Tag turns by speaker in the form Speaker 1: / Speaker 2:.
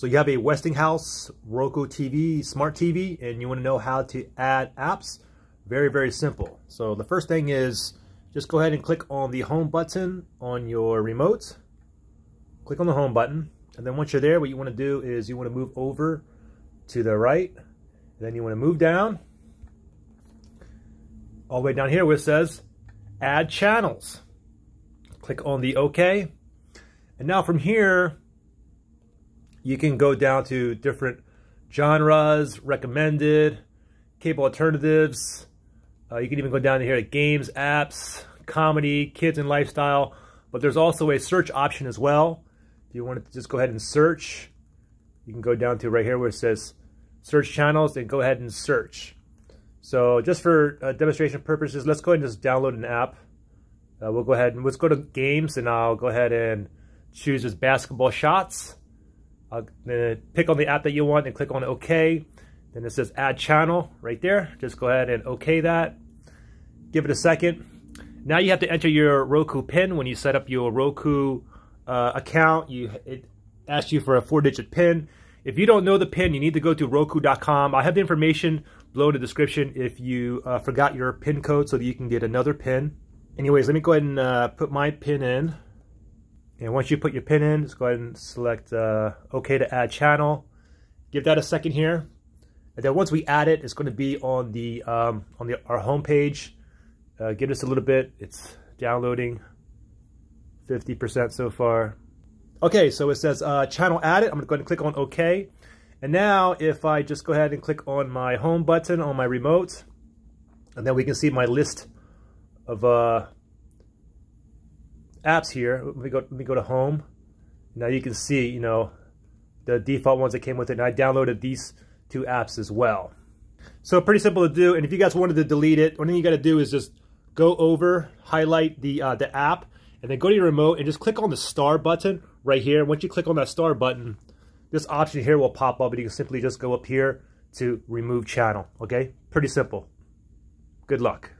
Speaker 1: So you have a Westinghouse Roku TV, smart TV, and you want to know how to add apps. Very, very simple. So the first thing is just go ahead and click on the home button on your remote. Click on the home button. And then once you're there, what you want to do is you want to move over to the right. Then you want to move down all the way down here where it says add channels. Click on the OK. And now from here, you can go down to different genres, recommended, cable alternatives. Uh, you can even go down here to games, apps, comedy, kids and lifestyle. But there's also a search option as well. If you want to just go ahead and search, you can go down to right here where it says search channels and go ahead and search. So just for uh, demonstration purposes, let's go ahead and just download an app. Uh, we'll go ahead and let's go to games and I'll go ahead and choose this basketball shots. I'll pick on the app that you want and click on OK. Then it says add channel right there. Just go ahead and OK that. Give it a second. Now you have to enter your Roku PIN when you set up your Roku uh, account. You It asks you for a four-digit PIN. If you don't know the PIN, you need to go to Roku.com. I have the information below in the description if you uh, forgot your PIN code so that you can get another PIN. Anyways, let me go ahead and uh, put my PIN in. And once you put your PIN in, just go ahead and select uh, OK to add channel. Give that a second here. And then once we add it, it's going to be on the um, on the our home page. Uh, give us a little bit. It's downloading. 50% so far. Okay, so it says uh, channel added. I'm going to go ahead and click on OK. And now if I just go ahead and click on my home button on my remote, and then we can see my list of uh, apps here. Let me go. Let me go to home. Now you can see, you know, the default ones that came with it. And I downloaded these two apps as well. So pretty simple to do. And if you guys wanted to delete it, one thing you got to do is just go over, highlight the uh, the app, and then go to your remote and just click on the star button right here. Once you click on that star button, this option here will pop up and you can simply just go up here to remove channel. Okay, pretty simple. Good luck.